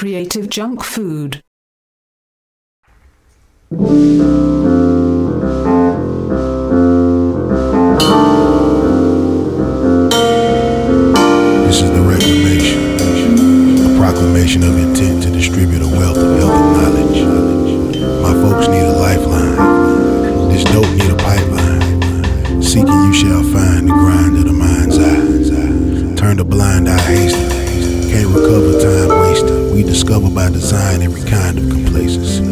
Creative junk food. This is the reclamation, a proclamation of intent to distribute a wealth of health and knowledge. My folks need a lifeline. This dope need a pipeline. Seeking you shall find the grind of the mind's eye. Turn the blind eye hastily. Can't recover time wasted. We discover by design every kind of complacency.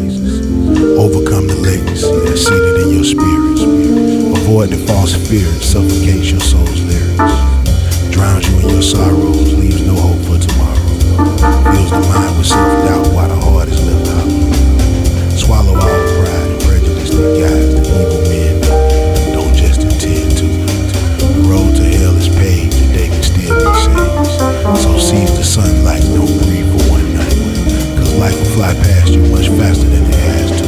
Overcome the latency that's seated in your spirits. Avoid the false fear that suffocates your soul's fly past you much faster than it has